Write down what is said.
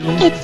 It's